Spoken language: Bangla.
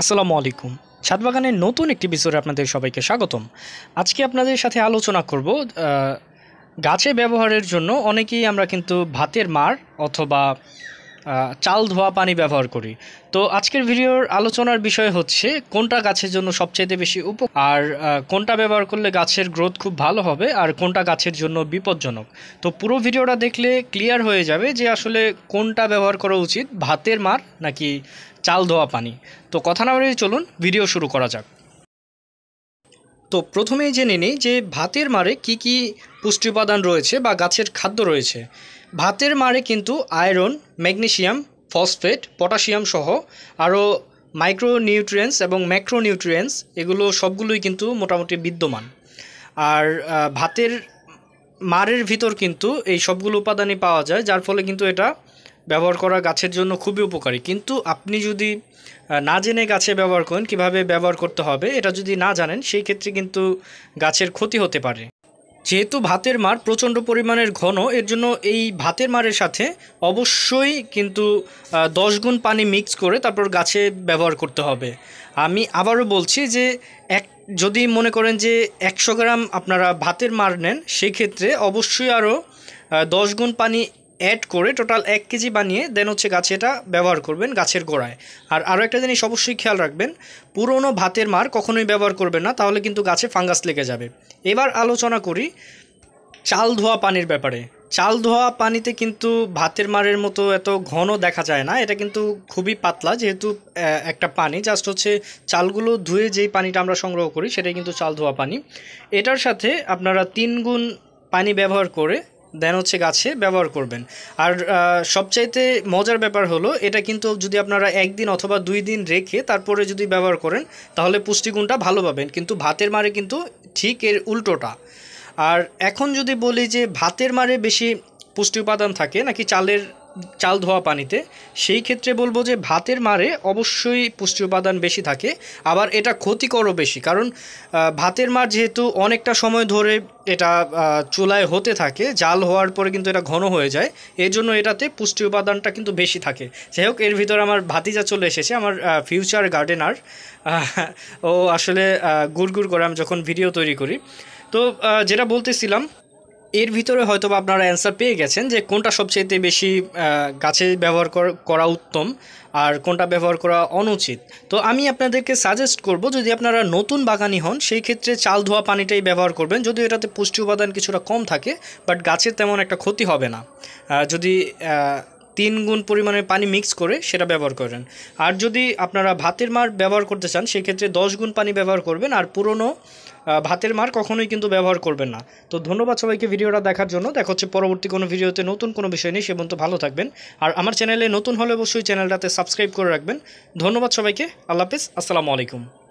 আসসালামু আলাইকুম। ছাদ বাগানের নতুন একটি বিষয়ে আপনাদের সবাইকে স্বাগতম। আজকে আপনাদের সাথে আলোচনা করব গাছে ব্যবহারের জন্য অনেকেই আমরা কিন্তু ভাতের মার অথবা চাল, ধোয়া, পানি ব্যবহার করি। তো আজকের ভিডিওর আলোচনার বিষয় হচ্ছে, কোনটা গাছের জন্য সবচেয়ে বেশি উপ আর কোনটা ব্যবহার করলে গাছের গ্রোথ খুব ভালো হবে আর কোনটা গাছের জন্য বিপজ্জনক। তো পুরো ভিডিওটা দেখলে ক্লিয়ার হয়ে যাবে যে আসলে কোনটা ব্যবহার করা উচিত, ভাতের মার নাকি চাল, ধোয়া, পানি। তো কথা না বলে চলুন, ভিডিও শুরু করা যাক। তো প্রথমেই জেনে নিই যে ভাতের মারে কি কি পুষ্টি উপাদান রয়েছে বা গাছের খাদ্য রয়েছে। ভাতের মারে কিন্তু আয়রন, ম্যাগনেসিয়াম, ফসফেট, পটাশিয়াম সহ আরও মাইক্রোনিউট্রিয়েন্টস এবং ম্যাক্রোনিউট্রিয়েন্টস, এগুলো সবগুলোই কিন্তু মোটামুটি বিদ্যমান। আর ভাতের মারের ভিতর কিন্তু এই সবগুলো উপাদানই পাওয়া যায়, যার ফলে কিন্তু এটা ব্যবহার করা গাছের জন্য খুবই উপকারী। কিন্তু আপনি যদি না জেনে গাছে ব্যবহার করেন, কীভাবে ব্যবহার করতে হবে, এটা যদি না জানেন, সেই ক্ষেত্রে কিন্তু গাছের ক্ষতি হতে পারে। যেহেতু ভাতের মার প্রচণ্ড পরিমাণের ঘন, এর জন্য এই ভাতের মারের সাথে অবশ্যই কিন্তু দশ গুণ পানি মিক্স করে তারপর গাছে ব্যবহার করতে হবে। আমি আবারও বলছি যে, এক, যদি মনে করেন যে একশো গ্রাম আপনারা ভাতের মার নেন, সেক্ষেত্রে অবশ্যই আরও দশ গুণ পানি অ্যাড করে টোটাল এক কেজি বানিয়ে দেন হচ্ছে গাছে এটা ব্যবহার করবেন গাছের গোড়ায়। আর আরও একটা জিনিস অবশ্যই খেয়াল রাখবেন, পুরনো ভাতের মার কখনোই ব্যবহার করবেন না, তাহলে কিন্তু গাছে ফাঙ্গাস লেগে যাবে। এবার আলোচনা করি চাল ধোয়া পানির ব্যাপারে। চাল ধোয়া পানিতে কিন্তু ভাতের মারের মতো এত ঘন দেখা যায় না, এটা কিন্তু খুবই পাতলা যেহেতু একটা পানি। জাস্ট হচ্ছে চালগুলো ধুয়ে যেই পানিটা আমরা সংগ্রহ করি, সেটাই কিন্তু চাল ধোয়া পানি। এটার সাথে আপনারা তিন গুণ পানি ব্যবহার করে দেন হচ্ছে গাছে ব্যবহার করবেন। আর সবচাইতে মজার ব্যাপার হলো, এটা কিন্তু যদি আপনারা একদিন অথবা দুই দিন রেখে তারপরে যদি ব্যবহার করেন, তাহলে পুষ্টিগুণটা ভালো পাবেন। কিন্তু ভাতের মারে কিন্তু ঠিক এর উল্টোটা। আর এখন যদি বলি যে ভাতের মারে বেশি পুষ্টি উপাদান থাকে, নাকি চালের চাল ধোয়া পানিতে। সেই ক্ষেত্রে বলব যে ভাতের মারে অবশ্যই পুষ্টি উপাদান বেশি থাকে। আবার এটা ক্ষতিকরও বেশি। কারণ ভাতের মার যেহেতু অনেকটা সময় ধরে এটা চুলায় হতে থাকে, জাল হওয়ার পরে কিন্তু এটা ঘন হয়ে যায়। এর জন্য এটাতে পুষ্টি উপাদানটা কিন্তু বেশি থাকে। যাই হোক, এর ভিতর আমার ভাতিজা চলে এসেছে, আমার ফিউচার গার্ডেনার ও আসলে গুড় গুড় করে আমি যখন ভিডিও তৈরি করি। তো যেটা বলতেছিলাম এর ভিতরে হয়তো আপনারা অ্যান্সার পেয়ে গেছেন যে কোনটা সবচেয়ে বেশি গাছে ব্যবহার করা উত্তম আর কোনটা ব্যবহার করা অনুচিত। তো আমি আপনাদেরকে সাজেস্ট করব, যদি আপনারা নতুন বাগানি হন, সেই ক্ষেত্রে চাল ধোয়া পানিটাই ব্যবহার করবেন, যদিও এটাতে পুষ্টি উপাদান কিছুটা কম থাকে বাট গাছের তেমন একটা ক্ষতি হবে না। যদি তিন গুণ পরিমাণে পানি মিক্স করে সেটা ব্যবহার করেন। আর যদি আপনারা ভাতের মার ব্যবহার করতে চান, সেক্ষেত্রে দশ গুণ পানি ব্যবহার করবেন আর পুরনো ভাতের মার কখনোই কিন্তু ব্যবহার করবেন না। তো ধন্যবাদ সবাইকে ভিডিওটা দেখার জন্য। দেখা হচ্ছে পরবর্তী কোনো ভিডিওতে নতুন কোনো বিষয় নিয়ে। সে পর্যন্ত ভালো থাকবেন। আর আমার চ্যানেলে নতুন হলে অবশ্যই চ্যানেলটাতে সাবস্ক্রাইব করে রাখবেন। ধন্যবাদ সবাইকে। আল্লাহ হাফিজ। আসসালামু আলাইকুম।